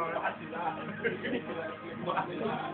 Watch it out. Watch it out.